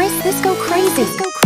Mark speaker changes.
Speaker 1: Chris, this go crazy. Let's go crazy.